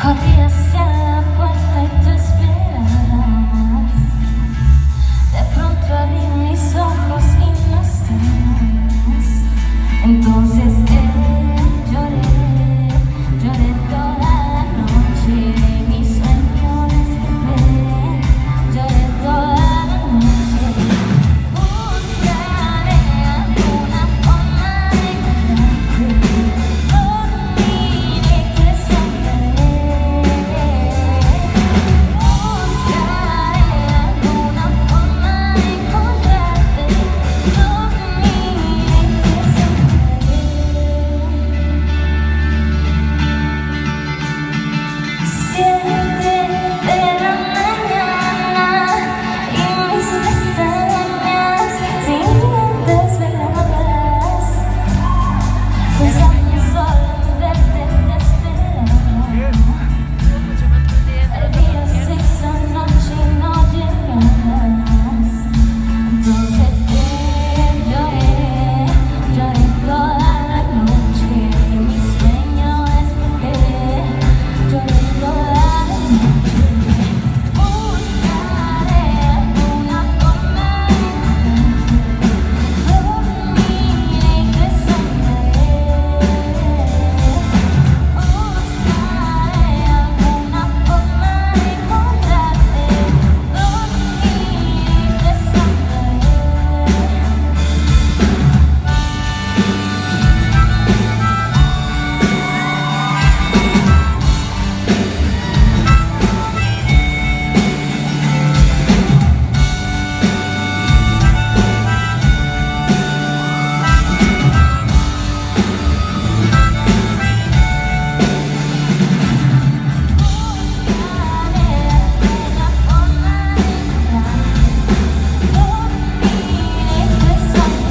Corrí hacia la puerta y tú esperabas De pronto abrí mis ojos y los tenías Entonces Stop.